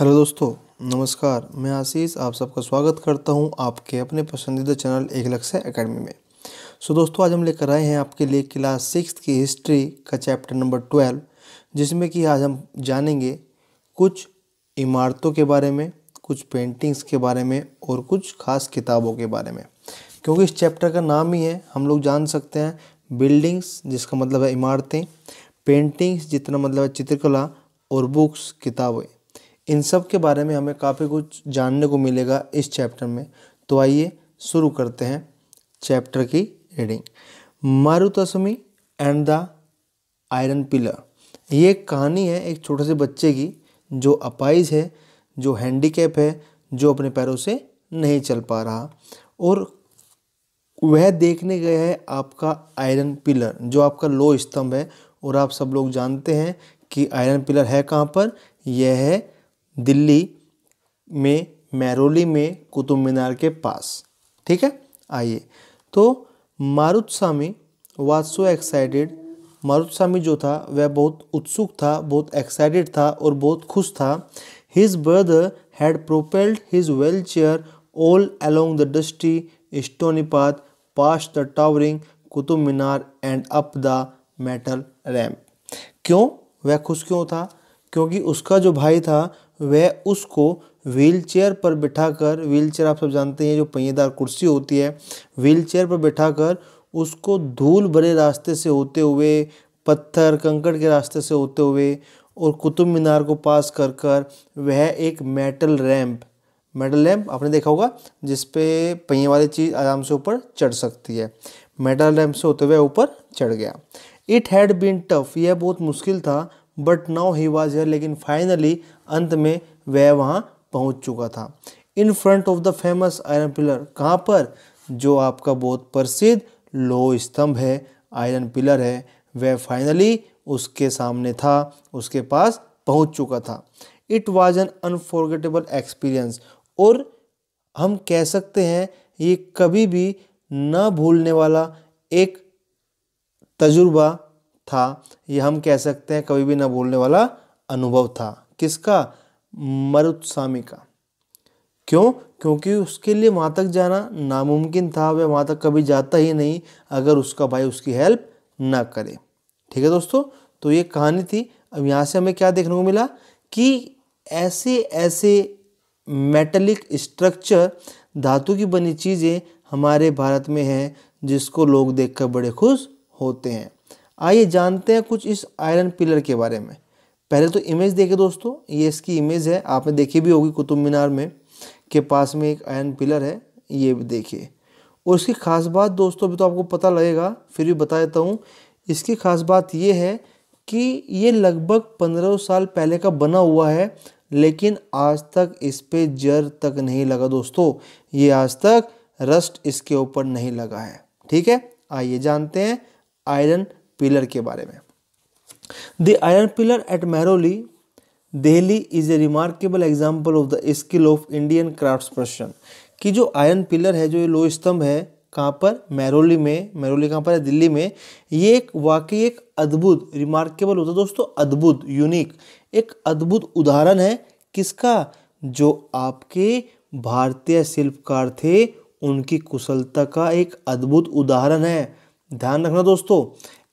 Hello दोस्तों, नमस्कार। मैं आशीष, आप सबका स्वागत करता हूँ आपके अपने पसंदीदा चैनल एक लक्ष्य एकेडमी में। सो दोस्तों, आज हम लेकर आए हैं आपके लिए क्लास सिक्स की हिस्ट्री का चैप्टर नंबर ट्वेल्व, जिसमें कि आज हम जानेंगे कुछ इमारतों के बारे में, कुछ पेंटिंग्स के बारे में और कुछ खास किताबों के बारे में। क्योंकि इस चैप्टर का नाम ही है, हम लोग जान सकते हैं बिल्डिंग्स जिसका मतलब है इमारतें पेंटिंग्स जितना मतलब है चित्रकला और बुक्स किताबें। इन सब के बारे में हमें काफ़ी कुछ जानने को मिलेगा इस चैप्टर में। तो आइए शुरू करते हैं चैप्टर की रीडिंग। मारुतसमी एंड द आयरन पिलर। ये एक कहानी है एक छोटे से बच्चे की जो अपाइज है, जो हैंडीकैप है, जो अपने पैरों से नहीं चल पा रहा। और वह देखने गया है आपका आयरन पिलर, जो आपका लो स्तंभ है। और आप सब लोग जानते हैं कि आयरन पिलर है कहाँ पर? यह है दिल्ली में, मैरोली में कुतुब मीनार के पास। ठीक है? आइए। तो मारुत स्वामी वाज सो एक्साइटेड मारुत स्वामी जो था, वह बहुत उत्सुक था, बहुत एक्साइटेड था और बहुत खुश था। His brother had propelled his wheelchair all along the dusty stony path past the towering Qutb Minar and up the metal ramp क्यों? वह खुश क्यों था? क्योंकि उसका जो भाई था वह उसको व्हील चेयर पर बिठाकर व्हील चेयर आप सब जानते हैं, जो पहिएदार कुर्सी होती है व्हील चेयर पर बिठाकर उसको धूल भरे रास्ते से होते हुए, पत्थर, कंकड़ के रास्ते से होते हुए और कुतुब मीनार को पास कर कर वह एक मेटल रैंप मेटल रैंप आपने देखा होगा, जिस पे पहिए वाली चीज़ आराम से ऊपर चढ़ सकती है। मेटल रैंप से होते हुए ऊपर चढ़ गया। इट हैड बीन टफ यह बहुत मुश्किल था but now he was here लेकिन फाइनली अंत में वह वहाँ पहुँच चुका था। In front of the famous iron pillar कहाँ पर? जो आपका बहुत प्रसिद्ध लो स्तंभ है आयरन पिलर है, वह फाइनली उसके सामने था, उसके पास पहुँच चुका था। It was an unforgettable experience और हम कह सकते हैं, ये कभी भी ना भूलने वाला एक तजुर्बा था। ये हम कह सकते हैं कभी भी ना भूलने वाला अनुभव था। किसका? मरुत्सामी का। क्यों? क्योंकि उसके लिए वहाँ तक जाना नामुमकिन था। वह वहाँ तक कभी जाता ही नहीं अगर उसका भाई उसकी हेल्प ना करे। ठीक है दोस्तों? तो ये कहानी थी। अब यहाँ से हमें क्या देखने को मिला कि ऐसे ऐसे मेटलिक स्ट्रक्चर धातु की बनी चीज़ें हमारे भारत में हैं जिसको लोग देखकर बड़े खुश होते हैं। आइए जानते हैं कुछ इस आयरन पिलर के बारे में। पहले तो इमेज देखे दोस्तों, ये इसकी इमेज है। आपने देखी भी होगी कुतुब मीनार में के पास में एक आयरन पिलर है, ये भी देखिए। और इसकी खास बात दोस्तों, अभी तो आपको पता लगेगा, फिर भी बता देता हूँ, इसकी खास बात ये है कि ये लगभग पंद्रह साल पहले का बना हुआ है, लेकिन आज तक इस पर जर तक नहीं लगा दोस्तों। ये आज तक रस्ट इसके ऊपर नहीं लगा है। ठीक है? आइए जानते हैं आयरन पिलर के बारे में। The iron pillar at Mehrauli Delhi is a remarkable example of the skill of Indian craft person की जो आयरन पिलर है, जो ये लो स्तंभ है, कहाँ पर? मैरोली में मैरोली कहाँ पर है? दिल्ली में। ये एक वाकई एक अद्भुत रिमार्केबल होता है। दोस्तों, अद्भुत यूनिक एक अद्भुत उदाहरण है। किसका? जो आपके भारतीय शिल्पकार थे, उनकी कुशलता का एक अद्भुत उदाहरण है। ध्यान रखना दोस्तों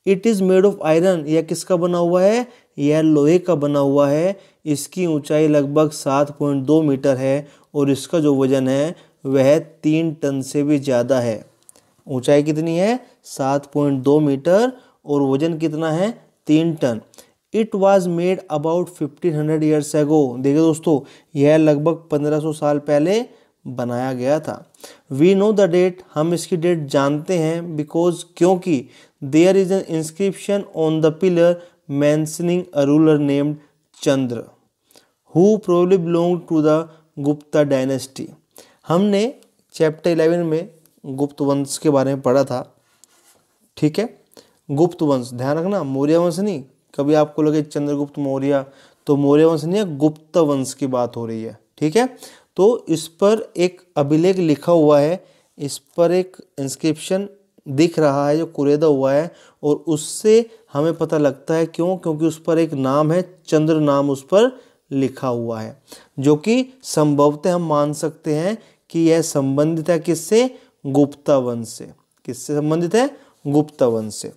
it is made of iron यह किसका बना हुआ है? यह लोहे का बना हुआ है। इसकी ऊंचाई लगभग सात पॉइंट दो मीटर है और इसका जो वज़न है, वह तीन टन से भी ज़्यादा है। ऊंचाई कितनी है? सात पॉइंट दो मीटर और वज़न कितना है? तीन ton. It was made about fifteen hundred years ago देखिए दोस्तों, यह लगभग पंद्रह सौ साल पहले बनाया गया था। वी नो द डेट हम इसकी डेट जानते हैं बिकॉज़ क्योंकि there is an inscription on the pillar mentioning a ruler named Chandra who probably belong to the Gupta dynasty हमने चैप्टर इलेवन में गुप्त वंश के बारे में पढ़ा था, ठीक है? गुप्त वंश, ध्यान रखना, मौर्य वंश नहीं, कभी आपको लगे चंद्रगुप्त मौर्य तो मौर्य वंश नहीं है, गुप्त वंश की बात हो रही है, ठीक है? तो इस पर एक अभिलेख लिखा हुआ है। इस पर एक इंस्क्रिप्शन दिख रहा है जो कुरेदा हुआ है और उससे हमें पता लगता है क्यों? क्योंकि उस पर एक नाम है, चंद्र नाम उस पर लिखा हुआ है, जो कि संभवतः हम मान सकते हैं कि यह संबंधित है किससे? गुप्ता वंश से। किससे संबंधित है? गुप्ता वंश से।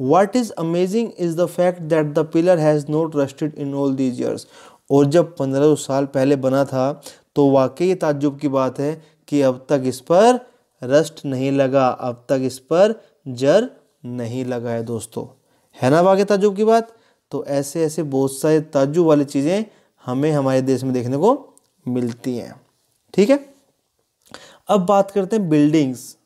What is amazing is the fact that the pillar has not rusted in all these years और जब पंद्रह साल पहले बना था तो वाकई ताज्जुब की बात है कि अब तक इस पर रस्ट नहीं लगा, अब तक इस पर जर नहीं लगा है दोस्तों। है ना वाकई ताजुब की बात? तो ऐसे ऐसे बहुत सारे ताजुब वाली चीज़ें हमें हमारे देश में देखने को मिलती हैं। ठीक है? अब बात करते हैं बिल्डिंग्स,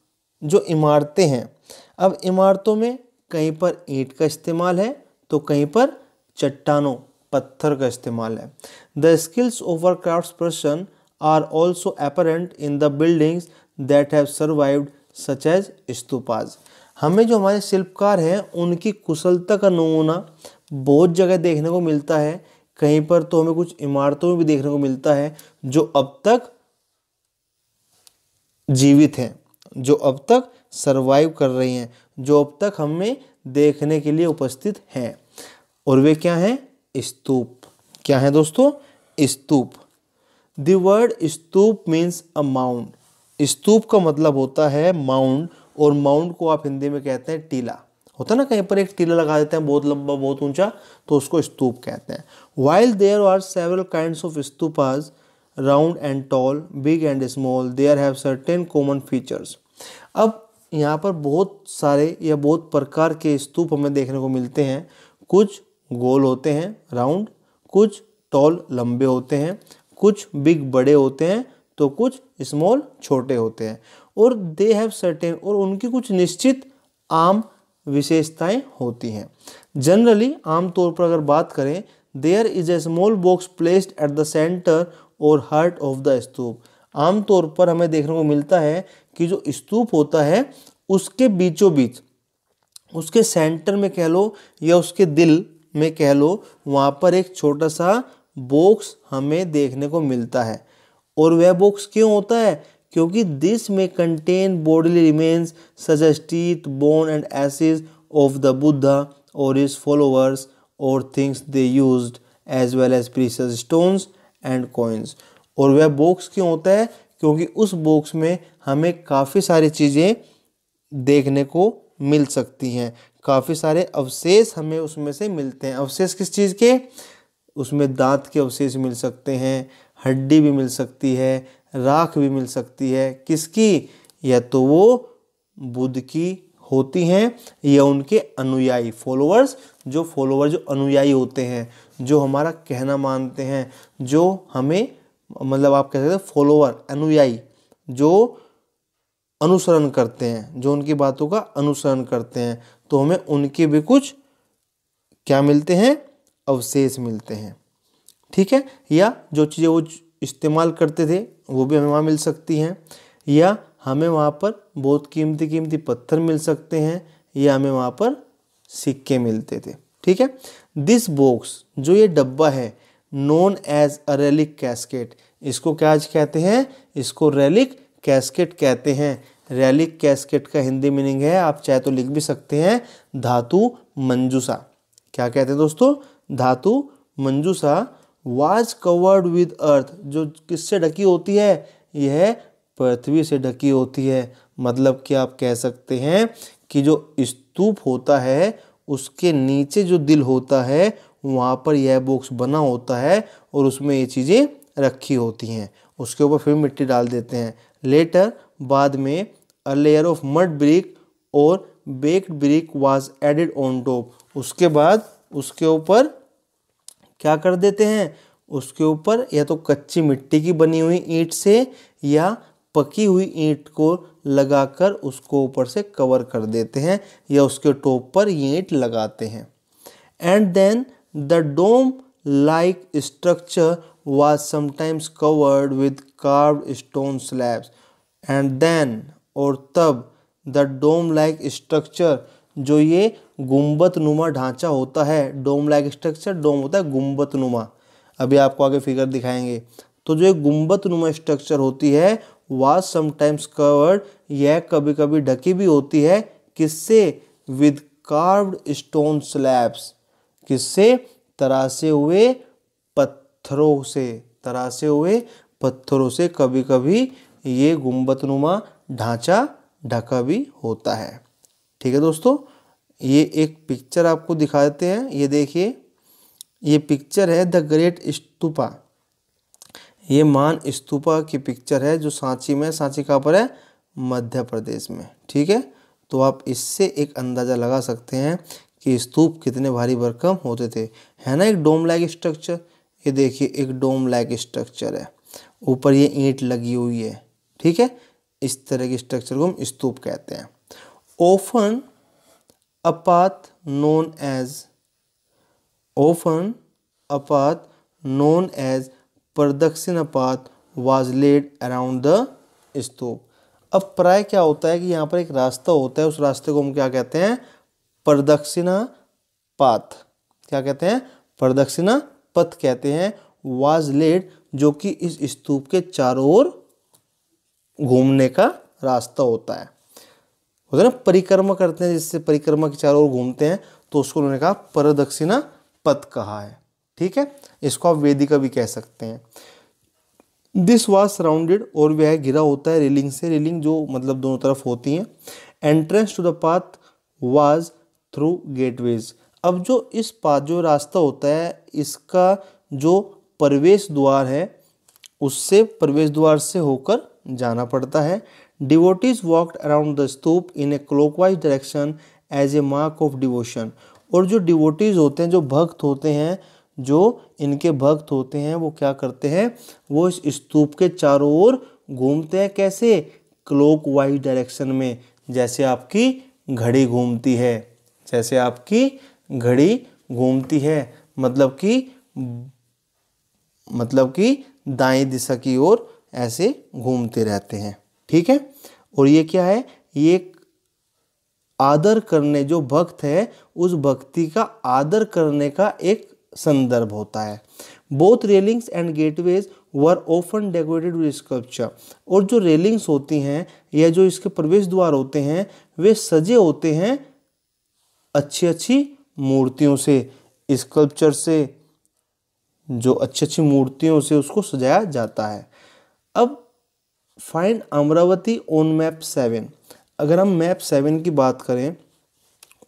जो इमारतें हैं। अब इमारतों में कहीं पर ईंट का इस्तेमाल है तो कहीं पर चट्टानों, पत्थर का इस्तेमाल है। The skills of craft person are also apparent in the buildings that have survived such as stupas हमें जो हमारे शिल्पकार हैं, उनकी कुशलता का नमूना बहुत जगह देखने को मिलता है। कहीं पर तो हमें कुछ इमारतों में भी देखने को मिलता है, जो अब तक जीवित हैं, जो अब तक सरवाइव कर रही हैं, जो अब तक हमें देखने के लिए उपस्थित हैं। और वे क्या हैं? स्तूप। क्या है दोस्तों? Stupa. The word stupa means a mound stupa का मतलब होता है माउंड और माउंड को आप हिंदी में कहते हैं टीला। होता है ना, कहीं पर एक टीला लगा देते हैं, बहुत लंबा, बहुत ऊँचा तो उसको स्तूप कहते हैं। While there are several kind of stupas round and tall big and small there have certain common features अब यहाँ पर बहुत सारे या बहुत प्रकार के स्तूप हमें देखने को मिलते हैं। कुछ गोल होते हैं राउंड कुछ टॉल लंबे होते हैं। कुछ बिग बड़े होते हैं तो कुछ स्मॉल छोटे होते हैं। और दे हैव सर्टेन और उनकी कुछ निश्चित आम विशेषताएँ होती हैं। जनरली आमतौर पर अगर बात करें there is a small box placed at the centre or heart of the stupa आमतौर पर हमें देखने को मिलता है कि जो स्तूप होता है, उसके बीचों बीच उसके सेंटर में कह लो या उसके दिल में कह लो, वहाँ पर एक छोटा सा बॉक्स हमें देखने को मिलता है। और वह बॉक्स क्यों होता है? क्योंकि दिस में contain bodily remains such teeth bone and ashes of the Buddha or his followers or things they use as well as precious stones and coins और वह बॉक्स क्यों होता है? क्योंकि उस बॉक्स में हमें काफ़ी सारी चीज़ें देखने को मिल सकती हैं। काफ़ी सारे अवशेष हमें उसमें से मिलते हैं। अवशेष किस चीज़ के? उसमें दांत के अवशेष मिल सकते हैं, हड्डी भी मिल सकती है, राख भी मिल सकती है। किसकी? या तो वो बुद्ध की होती हैं या उनके अनुयायी फॉलोअर्स जो फॉलोअर जो अनुयायी होते हैं, जो हमारा कहना मानते हैं, जो हमें मतलब आप कह सकते हैं फॉलोअर अनुयायी, जो अनुसरण करते हैं, जो उनकी बातों का अनुसरण करते हैं तो हमें उनके भी कुछ क्या मिलते हैं? अवशेष मिलते हैं। ठीक है? या जो चीज़ें वो इस्तेमाल करते थे, वो भी हमें वहाँ मिल सकती हैं। या हमें वहाँ पर बहुत कीमती कीमती पत्थर मिल सकते हैं, या हमें वहाँ पर सिक्के मिलते थे। ठीक है? दिस बॉक्स जो ये डब्बा है known as a relic casket इसको क्या आज कहते हैं? इसको रेलिक कैस्केट कहते हैं। रैलिक कैस्केट का हिंदी मीनिंग है, आप चाहे तो लिख भी सकते हैं, धातु मंजूसा। क्या कहते हैं दोस्तों? धातु मंजूसा वाज कवर्ड विद अर्थ जो किससे ढकी होती है? यह पृथ्वी से ढकी होती है। मतलब कि आप कह सकते हैं कि जो स्तूप होता है, उसके नीचे जो दिल होता है, वहाँ पर यह बॉक्स बना होता है और उसमें ये चीज़ें रखी होती हैं। उसके ऊपर फिर मिट्टी डाल देते हैं। लेटर बाद में a layer of mud brick और baked brick was added on top उसके बाद उसके ऊपर क्या कर देते हैं? उसके ऊपर या तो कच्ची मिट्टी की बनी हुई ईंट से या पकी हुई ईंट को लगाकर उसको ऊपर से कवर कर देते हैं या उसके टॉप पर ईंट लगाते हैं। And then the dome like structure was sometimes covered with carved stone slabs and then और तब द डोम लाइक स्ट्रक्चर जो ये गुम्बत नुमा ढांचा होता है, डोम लाइक स्ट्रक्चर डोम होता है गुम्बत नुमा अभी आपको आगे फिगर दिखाएँगे। तो जो ये गुम्बत नुमा स्ट्रक्चर होती है वाज समटाइम्स कवर्ड यह कभी कभी ढकी भी होती है, किससे? विद कार्व्ड स्टोन स्लैब्स किससे? तरासे हुए पत्थरों से। तरासे हुए पत्थरों से कभी कभी ये गुम्बदनुमा ढांचा ढका भी होता है। ठीक है दोस्तों? ये एक पिक्चर आपको दिखा देते हैं। ये देखिए, ये पिक्चर है द ग्रेट स्तूपा ये मान स्तूपा की पिक्चर है जो सांची में, सांची कहाँ पर है? मध्य प्रदेश में, ठीक है? तो आप इससे एक अंदाज़ा लगा सकते हैं कि स्तूप कितने भारी भरकम होते थे। है ना एक डोम लाइक स्ट्रक्चर ये देखिए, एक डोम लाइक स्ट्रक्चर है। ऊपर ये ईंट लगी हुई है, ठीक है? इस तरह के स्ट्रक्चर को हम स्तूप कहते हैं। Often a path known as, often a path known as प्रदक्षिणा path was laid around the stupa अब प्राय क्या होता है कि यहाँ पर एक रास्ता होता है, उस रास्ते को हम क्या कहते हैं? प्रदक्षिणा पाथ क्या कहते हैं? प्रदक्षिणा पथ कहते हैं। वाज लेड जो कि इस स्तूप के चारों ओर घूमने का रास्ता होता है। होता है ना, परिक्रमा करते हैं, जिससे परिक्रमा के चारों ओर घूमते हैं तो उसको उन्होंने कहा परदक्षिणा पथ कहा है। ठीक है? इसको आप वेदिका भी कह सकते हैं। दिस वॉज़ सराउंडेड और वह घिरा होता है रेलिंग से। रेलिंग जो मतलब दोनों तरफ़ होती हैं। Entrance to the path was through gateways अब जो इस पाथ जो रास्ता होता है, इसका जो प्रवेश द्वार है, उससे प्रवेश द्वार से होकर जाना पड़ता है। Devotees walked around the stupa in a clockwise direction as a mark of devotion और जो डिवोटीज होते हैं, जो भक्त होते हैं, जो इनके भक्त होते हैं, वो क्या करते हैं? वो इस स्तूप के चारों ओर घूमते हैं। कैसे? क्लोक वाइज डायरेक्शन में। जैसे आपकी घड़ी घूमती है। जैसे आपकी घड़ी घूमती है। मतलब कि मतलब कि दाएँ दिशा की ओर ऐसे घूमते रहते हैं। ठीक है? और ये क्या है? ये आदर करने जो भक्त है, उस भक्ति का आदर करने का एक संदर्भ होता है। Both railings and gateways were often decorated with sculpture और जो रेलिंग्स होती हैं, या जो इसके प्रवेश द्वार होते हैं, वे सजे होते हैं अच्छी अच्छी मूर्तियों से स्कल्पचर से, जो अच्छी अच्छी मूर्तियों से उसको सजाया जाता है। अब find Amaravati on map seven अगर हम मैप सेवन की बात करें,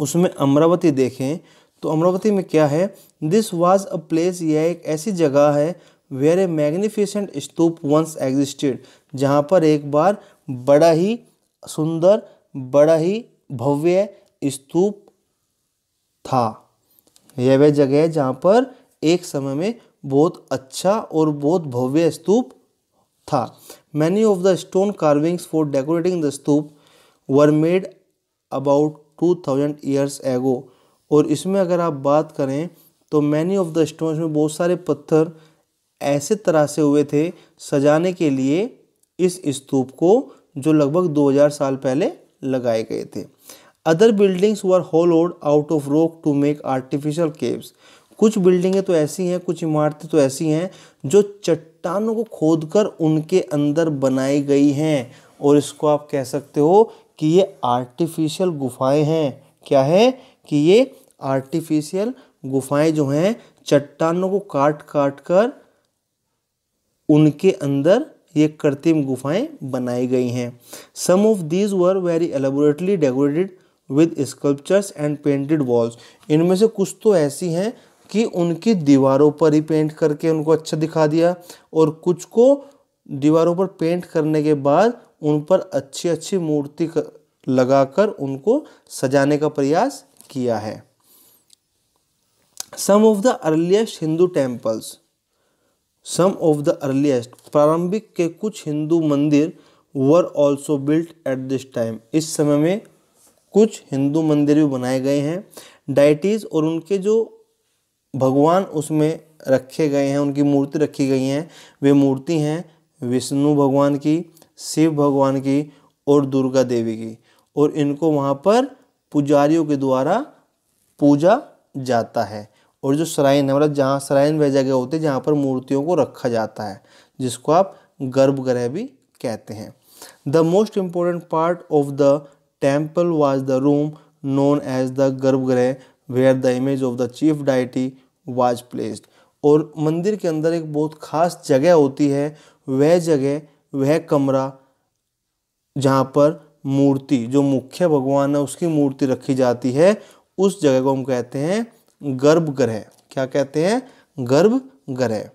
उसमें अमरावती देखें तो अमरावती में क्या है? दिस वाज अ प्लेस यह एक ऐसी जगह है where a magnificent stupa once existed जहाँ पर एक बार बड़ा ही सुंदर, बड़ा ही भव्य स्तूप था। यह वह जगह है जहाँ पर एक समय में बहुत अच्छा और बहुत भव्य स्तूप था। Many of the stone carvings for decorating the stupa were made about two thousand years ago और इसमें अगर आप बात करें तो मैनी ऑफ़ द स्टोन में बहुत सारे पत्थर ऐसे तरह से हुए थे सजाने के लिए इस स्तूप को जो लगभग 2000 साल पहले लगाए गए थे। Other buildings were hollowed out of rock to make artificial caves कुछ बिल्डिंगें तो ऐसी हैं, कुछ इमारतें तो ऐसी हैं, जो चट्टानों को खोदकर उनके अंदर बनाई गई हैं। और इसको आप कह सकते हो कि ये आर्टिफिशियल गुफाएँ हैं। क्या है? कि ये आर्टिफिशियल गुफाएँ जो हैं, चट्टानों को काट काट कर उनके अंदर ये कृत्रिम गुफाएँ बनाई गई हैं। Some of these were very elaborately decorated with sculptures and painted walls इनमें से कुछ तो ऐसी हैं कि उनकी दीवारों पर ही पेंट करके उनको अच्छा दिखा दिया और कुछ को दीवारों पर पेंट करने के बाद उन पर अच्छी अच्छी मूर्ति लगाकर उनको सजाने का प्रयास किया है। Some of the earliest Hindu temples some of the earliest प्रारंभिक के कुछ हिंदू मंदिर were also built at this time इस समय में कुछ हिंदू मंदिर भी बनाए गए हैं। डाइटीज़ और उनके जो भगवान उसमें रखे गए हैं, उनकी मूर्ति रखी गई हैं। वे मूर्ति हैं विष्णु भगवान की, शिव भगवान की और दुर्गा देवी की। और इनको वहाँ पर पुजारियों के द्वारा पूजा जाता है। और जो सराइन है मतलब जहाँ सराइन वह जगह होती है, जहाँ पर मूर्तियों को रखा जाता है, जिसको आप गर्भगृह भी कहते हैं। The most important part of the temple was the room known as the garbhagriha. Where the image of the chief deity was placed और मंदिर के अंदर एक बहुत खास जगह होती है, वह जगह, वह कमरा, जहाँ पर मूर्ति, जो मुख्य भगवान है, उसकी मूर्ति रखी जाती है। उस जगह को हम कहते हैं गर्भगृह। क्या कहते हैं? Garbhagriha.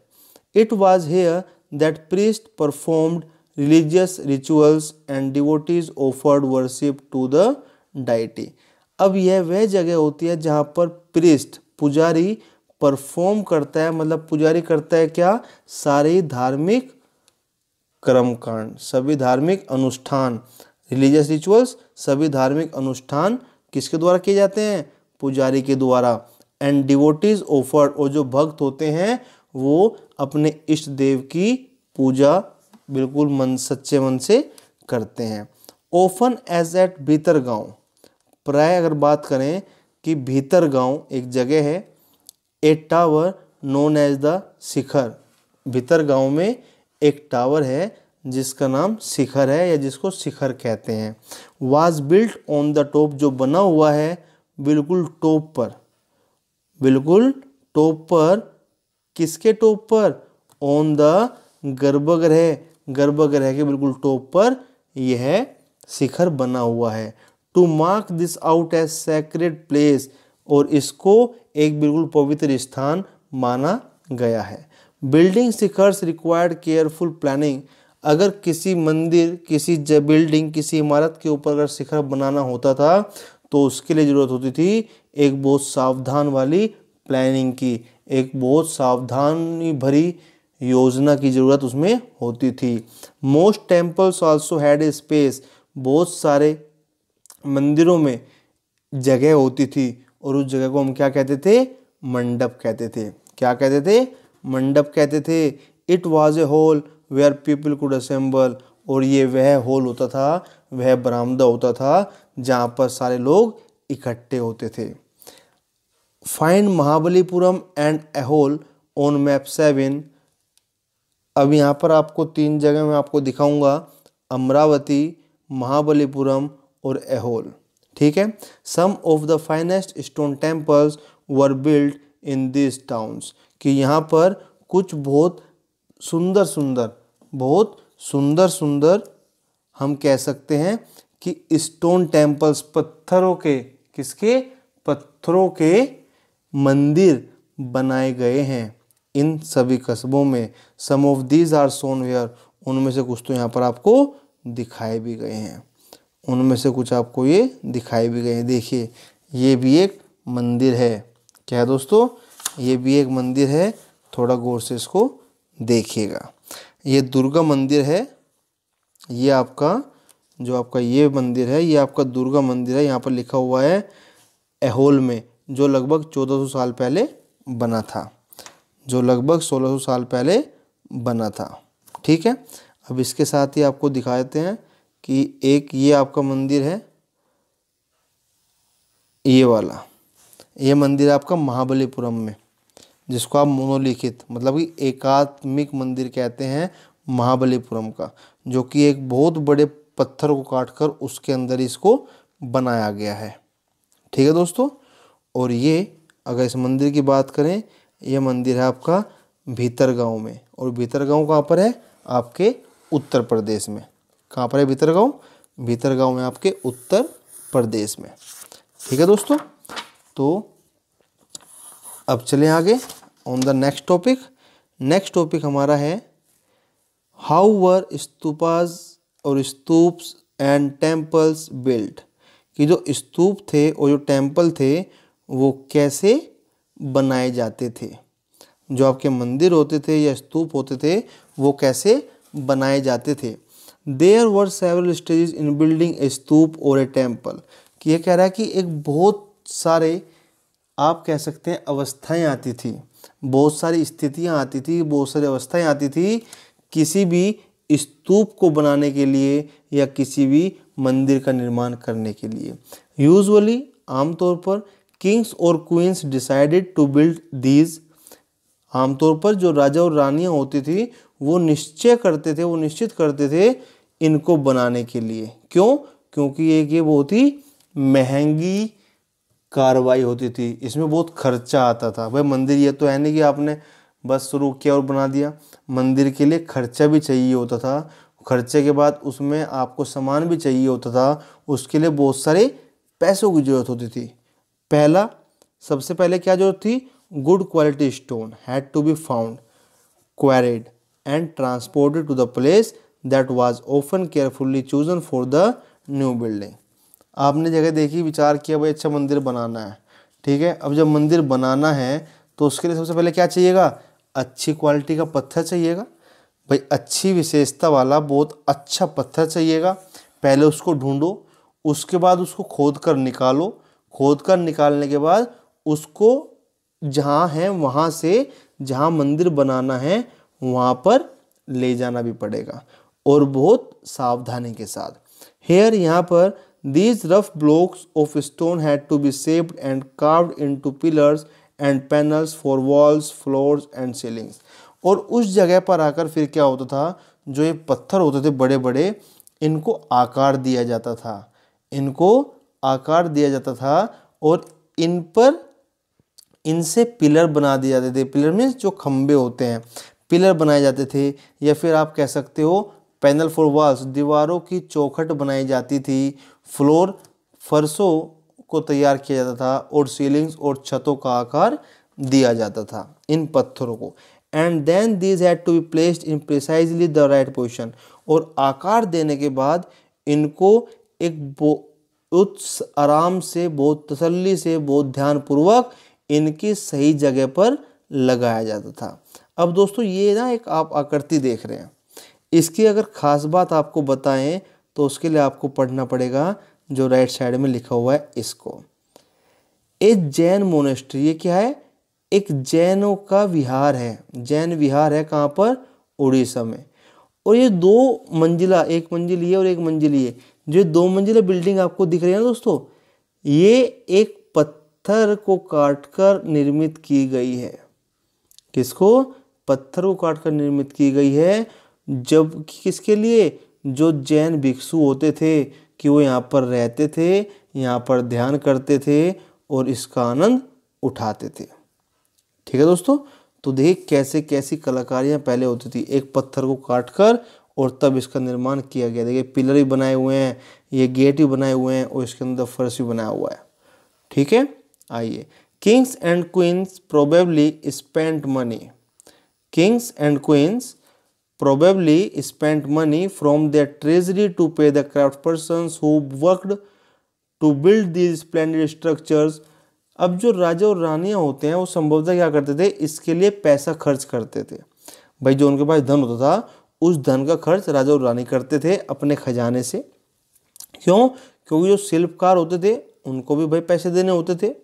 It was here that priest performed religious rituals and devotees offered worship to the deity अब यह वह जगह होती है जहाँ पर प्रिस्ट पुजारी परफॉर्म करता है। मतलब पुजारी करता है क्या? सारे धार्मिक कर्मकांड, सभी धार्मिक अनुष्ठान। रिलीजियस रिचुअल्स सभी धार्मिक अनुष्ठान किसके द्वारा किए जाते हैं? पुजारी के द्वारा। एंड डिवोटीज ऑफर्ड और जो भक्त होते हैं, वो अपने इष्ट देव की पूजा बिल्कुल मन, सच्चे मन से करते हैं। ओफन एज एट भीतर गाँव प्राय अगर बात करें कि भीतर गाँव एक जगह है a tower known as the shikhara भीतर गाँव में एक टावर है, जिसका नाम शिखर है या जिसको शिखर कहते हैं। Was built on the top जो बना हुआ है, बिल्कुल टॉप पर। बिल्कुल टॉप पर। किसके टॉप पर? ऑन द गर्भगृह। गर्भगृह के बिल्कुल टॉप पर यह शिखर बना हुआ है। To mark this out as sacred place और इसको एक बिल्कुल पवित्र स्थान माना गया है। Building shikharas required careful planning अगर किसी मंदिर, किसी बिल्डिंग किसी इमारत के ऊपर अगर शिखर बनाना होता था तो उसके लिए ज़रूरत होती थी एक बहुत सावधान वाली प्लानिंग की, एक बहुत सावधानी भरी योजना की ज़रूरत उसमें होती थी। Most temples also had a space बहुत सारे मंदिरों में जगह होती थी और उस जगह को हम क्या कहते थे? मंडप कहते थे। क्या कहते थे? मंडप कहते थे it was a hall where people could assemble और ये वह हॉल होता था, वह बरामदा होता था, जहाँ पर सारे लोग इकट्ठे होते थे। Find Mahabalipuram and Aihole on map seven अब यहाँ पर आपको तीन जगह मैं आपको दिखाऊँगा। अमरावती, महाबलीपुरम और एहोल ठीक है? Some of the finest stone temples were build in this towns कि यहाँ पर कुछ बहुत सुंदर सुंदर, बहुत सुंदर सुंदर हम कह सकते हैं कि स्टोन टेम्पल्स पत्थरों के, किसके? पत्थरों के मंदिर बनाए गए हैं इन सभी कस्बों में। Some of these are shown where उनमें से कुछ तो यहाँ पर आपको दिखाए भी गए हैं। उनमें से कुछ आपको ये दिखाई भी गए देखिए, ये भी एक मंदिर है। क्या है दोस्तों? ये भी एक मंदिर है। थोड़ा गौर से इसको देखिएगा। ये दुर्गा मंदिर है। ये आपका, जो आपका ये मंदिर है, ये आपका दुर्गा मंदिर है। यहाँ पर लिखा हुआ है, एहोल में, जो लगभग 1400 साल पहले बना था। जो लगभग 1600 साल पहले बना था। ठीक है? अब इसके साथ ही आपको दिखा देते हैं कि एक ये आपका मंदिर है, ये वाला। ये मंदिर आपका महाबलीपुरम में, जिसको आप मोनोलिखित मतलब कि एकात्मिक मंदिर कहते हैं महाबलीपुरम का, जो कि एक बहुत बड़े पत्थर को काटकर उसके अंदर इसको बनाया गया है। ठीक है दोस्तों? और ये, अगर इस मंदिर की बात करें यह मंदिर है आपका भीतर गाँव में, और भीतर गाँव कहाँ पर है? आपके उत्तर प्रदेश में। कहाँ पर है? भीतर गाँव भीतर गाँव में आपके उत्तर प्रदेश में। ठीक है दोस्तों? तो अब चलें आगे on the next topic next topic हमारा है हाउ वर स्तूपाज और स्तूप्स एंड टेम्पल्स बिल्ट कि जो स्तूप थे और जो टेंपल थे, वो कैसे बनाए जाते थे? जो आपके मंदिर होते थे या स्तूप होते थे, वो कैसे बनाए जाते थे? There were several stages in building a stupa or a temple कि ये कह रहा है कि एक बहुत सारे, आप कह सकते हैं, अवस्थाएँ आती थी। बहुत सारी स्थितियाँ आती थी, बहुत सारी अवस्थाएँ आती थी किसी भी स्तूप को बनाने के लिए या किसी भी मंदिर का निर्माण करने के लिए। यूजुअली आमतौर पर किंग्स और queens decided to build these आमतौर पर जो राजा और रानियाँ होती थी, वो निश्चय करते थे, वो निश्चित करते थे इनको बनाने के लिए। क्यों? क्योंकि एक ये बहुत ही महँगी कार्रवाई होती थी। इसमें बहुत खर्चा आता था। भाई, मंदिर ये तो है नहीं कि आपने बस शुरू किया और बना दिया। मंदिर के लिए खर्चा भी चाहिए होता था। खर्चे के बाद उसमें आपको सामान भी चाहिए होता था। उसके लिए बहुत सारे पैसों की ज़रूरत होती थी। पहला, सबसे पहले क्या ज़रूरत थी? Good quality stone had to be found quarried and transported to the place that was often carefully chosen for the new building आपने जगह देखी, विचार किया, भाई अच्छा मंदिर बनाना है। ठीक है? अब जब मंदिर बनाना है तो उसके लिए सबसे पहले क्या चाहिएगा? अच्छी क्वालिटी का पत्थर चाहिएगा। भाई अच्छी विशेषता वाला, बहुत अच्छा पत्थर चाहिएगा। पहले उसको ढूंढो, उसके बाद उसको खोद कर निकालो। खोद कर निकालने के बाद उसको जहाँ है, वहाँ से जहाँ मंदिर बनाना है, वहाँ पर ले जाना भी पड़ेगा। और बहुत सावधानी के साथ। हेयर यहाँ पर these rough blocks of stone had to be shaped and carved into pillars and panels for walls floors and ceilings और उस जगह पर आकर फिर क्या होता था? जो ये पत्थर होते थे बड़े बड़े इनको आकार दिया जाता था। इनको आकार दिया जाता था और इन पर, इनसे पिलर बना दिए जाते थे। पिलर मीन्स जो खंभे होते हैं, पिलर बनाए जाते थे या फिर आप कह सकते हो पैनल फॉर वॉल्स, दीवारों की चौखट बनाई जाती थी। फ्लोर फर्शों को तैयार किया जाता था और सीलिंग्स और छतों का आकार दिया जाता था, इन पत्थरों को। And then these had to be placed in precisely the right position और आकार देने के बाद इनको एक बहुत आराम से, बहुत तसल्ली से, बहुत ध्यानपूर्वक इनकी सही जगह पर लगाया जाता था। अब दोस्तों, ये ना एक आप आकृति देख रहे हैं। इसकी अगर ख़ास बात आपको बताएँ तो उसके लिए आपको पढ़ना पड़ेगा, जो राइट साइड में लिखा हुआ है इसको। एक जैन मोनेस्ट्री ये क्या है? एक जैनों का विहार है। जैन विहार है कहाँ पर? उड़ीसा में। और ये दो मंजिला, एक मंजिल ये और एक मंजिल ये, जो दो मंजिला बिल्डिंग आपको दिख रही है ना दोस्तों, ये एक पत्थर को काटकर निर्मित की गई है। किसको? पत्थर को काटकर निर्मित की गई है जब किसके लिए? जो जैन भिक्षु होते थे, कि वो यहाँ पर रहते थे, यहाँ पर ध्यान करते थे और इसका आनंद उठाते थे। ठीक है दोस्तों? तो देख कैसे कैसी कलाकारियाँ पहले होती थी। एक पत्थर को काट कर और तब इसका निर्माण किया गया। देखिए पिलर भी बनाए हुए हैं, ये गेट भी बनाए हुए हैं और इसके अंदर फर्श भी बनाया हुआ है। ठीक है? आइए। Kings and queens probably spent money. Kings and queen's probably spent money from their treasury to pay the craftspersons who worked to build these splendid structures. अब जो राजा और रानियाँ होते हैं, वो संभवतः क्या करते थे? इसके लिए पैसा खर्च करते थे। भाई, जो उनके पास धन होता था, उस धन का खर्च राजा और रानी करते थे अपने खजाने से। क्यों? क्योंकि जो शिल्पकार होते थे, उनको भी भाई पैसे देने होते थे।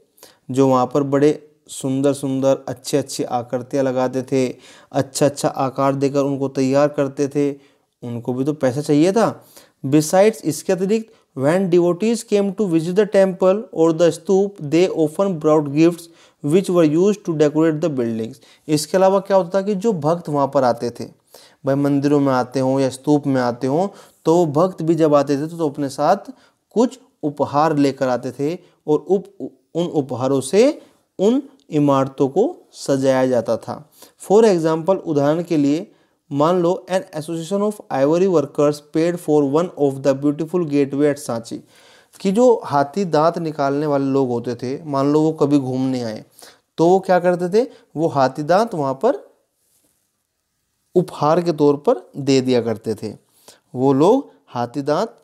जो वहाँ पर बड़े सुंदर सुंदर अच्छे अच्छे आकृतियाँ लगाते थे अच्छा अच्छा आकार देकर उनको तैयार करते थे। उनको भी तो पैसा चाहिए था। बिसाइड्स इसके अतिरिक्त when devotees came to visit the temple और the stupa they often brought gift which were used to decorate the buildings इसके अलावा क्या होता था कि जो भक्त वहाँ पर आते थे भाई मंदिरों में आते हों या स्तूप में आते हों तो भक्त भी जब आते थे तो, तो अपने साथ कुछ उपहार लेकर आते थे और उप उन उपहारों से उन इमारतों को सजाया जाता था। फॉर एग्ज़ाम्पल उदाहरण के लिए, मान लो an association of ivory workers paid for one of the beautiful gateway at Sanchi कि जो हाथी दांत निकालने वाले लोग होते थे, मान लो वो कभी घूमने आए तो वो क्या करते थे? वो हाथी दांत वहाँ पर उपहार के तौर पर दे दिया करते थे। वो लोग हाथी दांत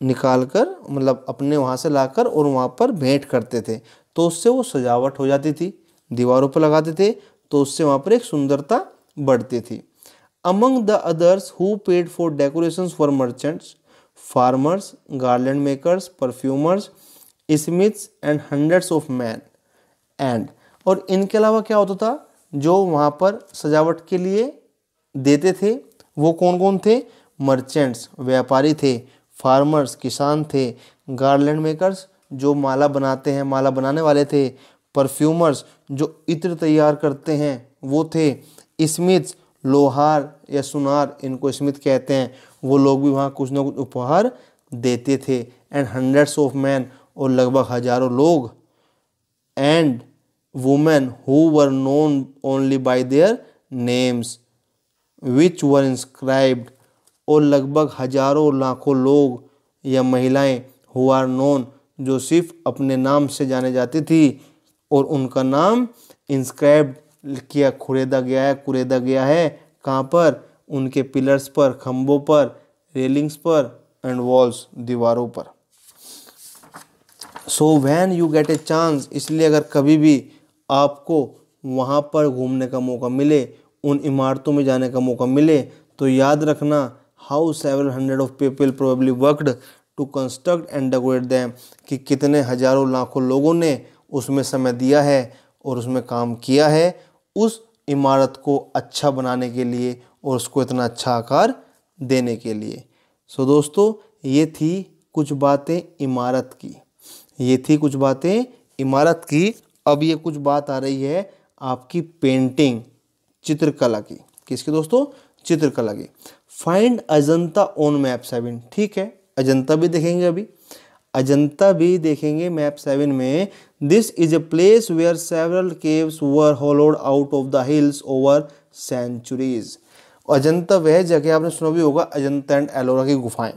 निकाल कर मतलब अपने वहाँ से लाकर और वहाँ पर भेंट करते थे। तो उससे वो सजावट हो जाती थी, दीवारों पर लगाते थे तो उससे वहाँ पर एक सुंदरता बढ़ती थी। Among the others who paid for decoration for merchants farmers garland makers perfumers smiths and hundreds of man and और इनके अलावा क्या होता था? जो वहाँ पर सजावट के लिए देते थे, वो कौन कौन थे? मर्चेंट्स व्यापारी थे फार्मर्स किसान थे गार्लैंड मेकर्स जो माला बनाते हैं, माला बनाने वाले थे परफ्यूमर्स जो इत्र तैयार करते हैं, वो थे स्मिथ्स लोहार या सुनार इनको स्मिथ कहते हैं। वो लोग भी वहाँ कुछ ना कुछ उपहार देते थे। एंड हंड्रेड्स ऑफ़ मैन और लगभग हज़ारों लोग and women who were known only by their names which were inscribed और लगभग हज़ारों लाखों लोग या महिलाएँ हु आर नोन जो सिर्फ़ अपने नाम से जाने जाती थी और उनका नाम इंस्क्राइब किया, खुरेदा गया है, कुरेदा गया है। कहाँ पर? उनके पिलर्स पर खम्भों पर रेलिंग्स पर एंड वॉल्स दीवारों पर। So when you get a chance इसलिए अगर कभी भी आपको वहाँ पर घूमने का मौका मिले, उन इमारतों में जाने का मौका मिले तो याद रखना how seven hundred of people probably worked to construct and decorate them कि कितने हज़ारों लाखों लोगों ने उसमें समय दिया है और उसमें काम किया है उस इमारत को अच्छा बनाने के लिए और उसको इतना अच्छा आकार देने के लिए। सो दोस्तों, ये थी कुछ बातें इमारत की। ये थी कुछ बातें इमारत की। अब ये कुछ बात आ रही है आपकी पेंटिंग चित्रकला की। किसकी दोस्तों? चित्रकला की। Find Ajanta on map seven ठीक है? अजंता भी देखेंगे अभी। अजंता भी देखेंगे मैप सेवन में। This is a place where several caves were hollowed out of the hills over centuries Ajanta वह जगह आपने सुना भी होगा, अजंता एंड एलोरा की गुफाएँ।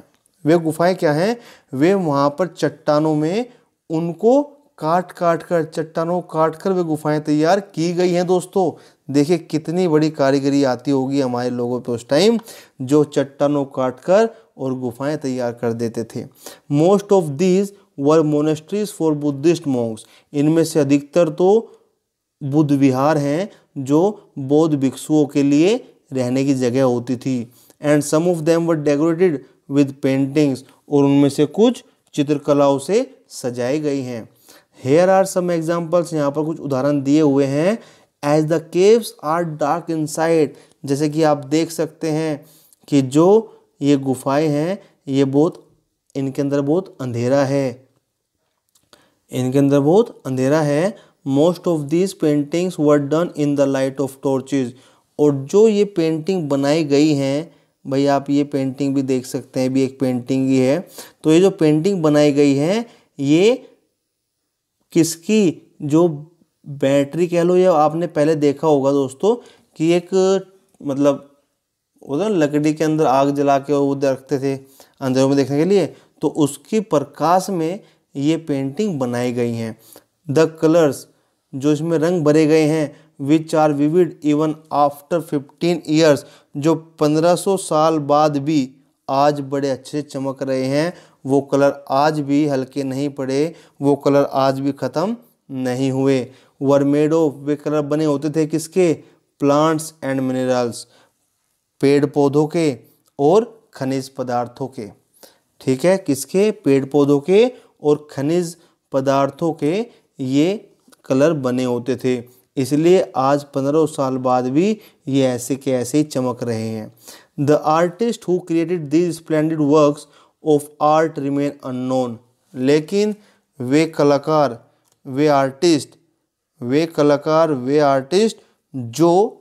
वे गुफाएँ क्या हैं? वे वहाँ पर चट्टानों में उनको काट काट कर, चट्टानों काट कर वे गुफाएँ तैयार की गई हैं दोस्तों। देखिए कितनी बड़ी कारीगरी आती होगी हमारे लोगों पे उस टाइम, जो चट्टानों काट कर और गुफाएँ तैयार कर देते थे। Most of these were monasteries for Buddhist monks इनमें से अधिकतर तो बुद्ध विहार हैं, जो बौद्ध भिक्षुओं के लिए रहने की जगह होती थी। And some of them were decorated with paintings और उनमें से कुछ चित्रकलाओं से सजाई गई हैं। हेयर आर सम एग्जाम्पल्स यहाँ पर कुछ उदाहरण दिए हुए हैं। As the caves are dark in inside जैसे कि आप देख सकते हैं कि जो ये गुफाएँ हैं, ये बहुत, इनके अंदर बहुत अंधेरा है। इनके अंदर बहुत अंधेरा है। Most of these paintings were done in the light of torches और जो ये पेंटिंग बनाई गई हैं, भाई आप ये पेंटिंग भी देख सकते हैं भी एक पेंटिंग ही है। तो ये जो पेंटिंग बनाई गई है, ये किसकी, जो बैटरी कह लो या आपने पहले देखा होगा दोस्तों कि एक मतलब उधर लकड़ी के अंदर आग जला के वो रखते थे अंधेरों में देखने के लिए तो उसकी प्रकाश में ये पेंटिंग बनाई गई हैं। द कलर्स जो इसमें रंग भरे गए हैं which are vivid even after fifteen years जो पंद्रह सौ साल बाद भी आज बड़े अच्छे चमक रहे हैं, वो कलर आज भी हल्के नहीं पड़े, वो कलर आज भी ख़त्म नहीं हुए। वर्मेडो वे कलर बने होते थे किसके? प्लांट्स एंड मिनरल्स पेड़ पौधों के और खनिज पदार्थों के। ठीक है, किसके? पेड़ पौधों के और खनिज पदार्थों के ये कलर बने होते थे। इसलिए आज पंद्रह साल बाद भी ये ऐसे के ऐसे ही चमक रहे हैं। The artist who created this splendid works of art remain unknown लेकिन वे कलाकार, वे आर्टिस्ट वे कलाकार, वे आर्टिस्ट जो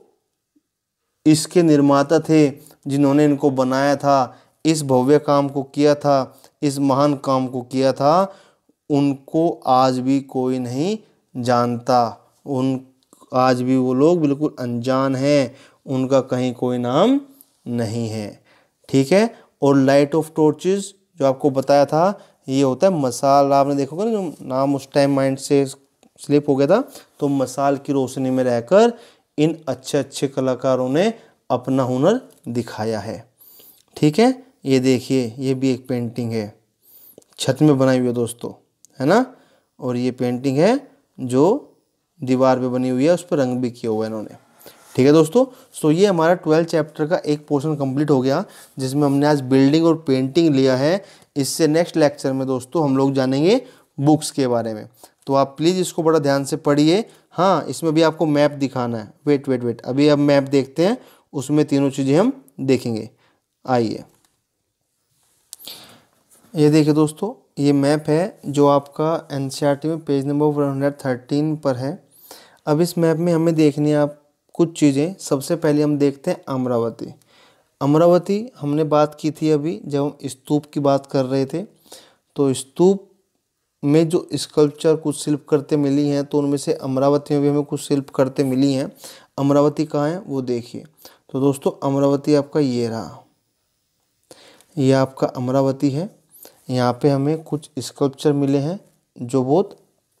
इसके निर्माता थे, जिन्होंने इनको बनाया था, इस भव्य काम को किया था, इस महान काम को किया था, उनको आज भी कोई नहीं जानता। उन, आज भी वो लोग बिल्कुल अनजान हैं, उनका कहीं कोई नाम नहीं है। ठीक है? और लाइट ऑफ़ टॉर्चेस जो आपको बताया था, ये होता है मसाल, आपने देखोगे ना जो नाम उस टाइम माइंड से स्लिप हो गया था तो मसाल की रोशनी में रहकर इन अच्छे अच्छे कलाकारों ने अपना हुनर दिखाया है। ठीक है, ये देखिए, ये भी एक पेंटिंग है। छत में बनाई हुई है दोस्तों, है ना? और ये पेंटिंग है जो दीवार पे बनी हुई है, उस पर रंग भी किया हुआ है इन्होंने। ठीक है दोस्तों सो ये हमारा ट्वेल्थ चैप्टर का एक पोर्शन कंप्लीट हो गया, जिसमें हमने आज बिल्डिंग और पेंटिंग लिया है। इससे नेक्स्ट लेक्चर में दोस्तों हम लोग जानेंगे बुक्स के बारे में। तो आप प्लीज़ इसको बड़ा ध्यान से पढ़िए। हाँ इसमें भी आपको मैप दिखाना है। Wait wait wait. अभी अब मैप देखते हैं। उसमें तीनों चीज़ें हम देखेंगे। आइए। ये देखिए दोस्तों, ये मैप है जो आपका एन में page number one hundred thirteen पर है। अब इस मैप में हमें देखनी है आप कुछ चीज़ें। सबसे पहले हम देखते हैं अमरावती। अमरावती हमने बात की थी अभी जब हम स्तूप की बात कर रहे थे। तो स्तूप में जो स्कल्पचर कुछ शिल्प करते मिली हैं तो उनमें से अमरावती में भी हमें कुछ शिल्प करते मिली हैं। अमरावती कहाँ है? वो देखिए। तो दोस्तों, अमरावती आपका ये रहा। ये आपका अमरावती है। यहाँ पे हमें कुछ स्कल्पचर मिले हैं, जो बहुत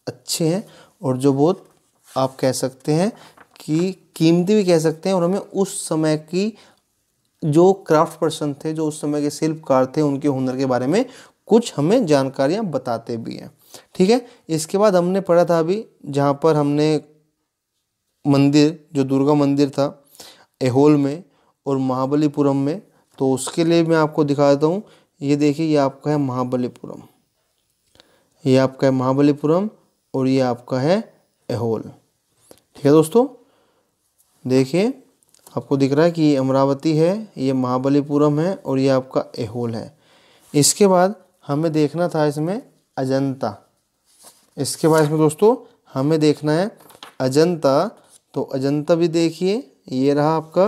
अच्छे हैं और जो बहुत, आप कह सकते हैं कि कीमती भी कह सकते हैं और हमें उस समय की जो क्राफ्ट पर्सन थे, जो उस समय के शिल्पकार थे, उनके हुनर के बारे में कुछ हमें जानकारियाँ बताते भी हैं। ठीक है? इसके बाद हमने पढ़ा था अभी, जहाँ पर हमने मंदिर, जो दुर्गा मंदिर था, एहोल में और महाबलीपुरम में तो उसके लिए मैं आपको दिखाता हूँ। ये देखिए, ये आपका है महाबलीपुरम। ये आपका है महाबलीपुरम और ये आपका है एहोल। ठीक है दोस्तों? देखिए, आपको दिख रहा है कि ये अमरावती है, ये महाबलीपुरम है और ये आपका एहोल है। इसके बाद हमें देखना था इसमें अजंता। इसके बाद इसमें दोस्तों हमें देखना है अजंता। तो अजंता भी देखिए, ये रहा आपका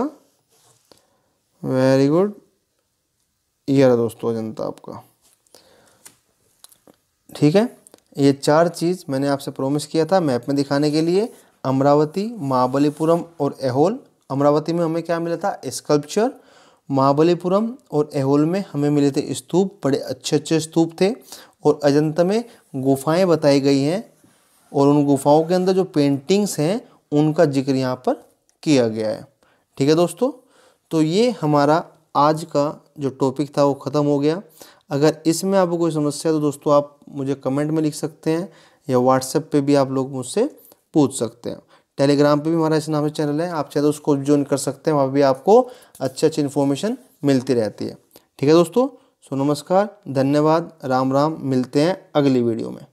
वेरी गुड ये रहा दोस्तों अजंता आपका। ठीक है? ये चार चीज़ मैंने आपसे प्रोमिस किया था मैप में दिखाने के लिए, अमरावती, महाबलीपुरम और एहोल। अमरावती में हमें क्या मिला था? स्कल्पचर महाबलीपुरम और एहोल में हमें मिले थे स्तूप, बड़े अच्छे अच्छे स्तूप थे और अजंता में गुफाएँ बताई गई हैं और उन गुफाओं के अंदर जो पेंटिंग्स हैं, उनका ज़िक्र यहाँ पर किया गया है। ठीक है दोस्तों? तो ये हमारा आज का जो टॉपिक था वो ख़त्म हो गया। अगर इसमें आपको कोई समस्या है तो दोस्तों आप मुझे कमेंट में लिख सकते हैं या व्हाट्सएप पे भी आप लोग मुझसे पूछ सकते हैं। टेलीग्राम पे भी हमारा इस नाम से चैनल है। आप चाहे तो उसको ज्वाइन कर सकते हैं। वहाँ भी आपको अच्छी अच्छी इन्फॉर्मेशन मिलती रहती है। ठीक है दोस्तों, सो नमस्कार, धन्यवाद, राम राम, मिलते हैं अगली वीडियो में।